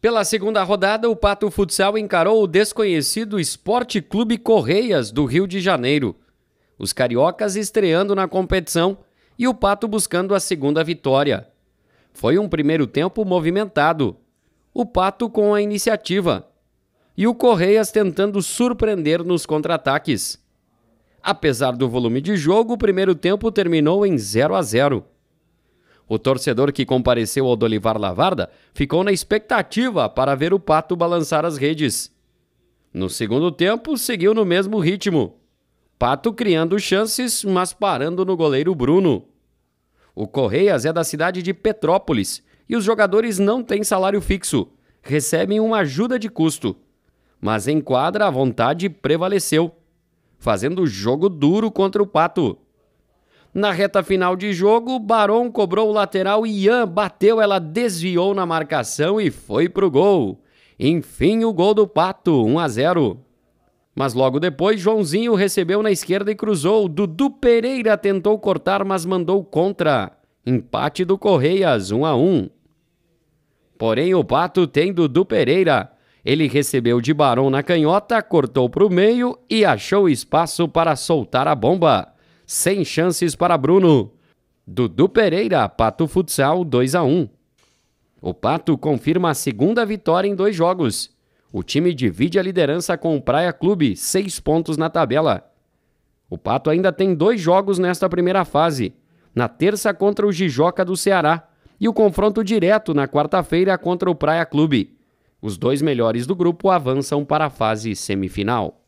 Pela segunda rodada, o Pato Futsal encarou o desconhecido Esporte Clube Correias do Rio de Janeiro. Os cariocas estreando na competição e o Pato buscando a segunda vitória. Foi um primeiro tempo movimentado. O Pato com a iniciativa e o Correias tentando surpreender nos contra-ataques. Apesar do volume de jogo, o primeiro tempo terminou em 0 a 0. O torcedor que compareceu ao Dolivar Lavarda ficou na expectativa para ver o Pato balançar as redes. No segundo tempo, seguiu no mesmo ritmo. Pato criando chances, mas parando no goleiro Bruno. O Correias é da cidade de Petrópolis e os jogadores não têm salário fixo, recebem uma ajuda de custo. Mas em quadra a vontade prevaleceu, fazendo jogo duro contra o Pato. Na reta final de jogo, Barão cobrou o lateral e Ian bateu, ela desviou na marcação e foi pro gol. Enfim, o gol do Pato, 1 a 0. Mas logo depois, Joãozinho recebeu na esquerda e cruzou. Dudu Pereira tentou cortar, mas mandou contra. Empate do Correias, 1 a 1. Porém, o Pato tem Dudu Pereira. Ele recebeu de Barão na canhota, cortou para o meio e achou espaço para soltar a bomba sem chances para Bruno. Dudu Pereira, Pato Futsal 2 a 1. O Pato confirma a segunda vitória em dois jogos. O time divide a liderança com o Praia Clube, seis pontos na tabela. O Pato ainda tem dois jogos nesta primeira fase. Na terça contra o Jijoca do Ceará e o confronto direto na quarta-feira contra o Praia Clube. Os dois melhores do grupo avançam para a fase semifinal.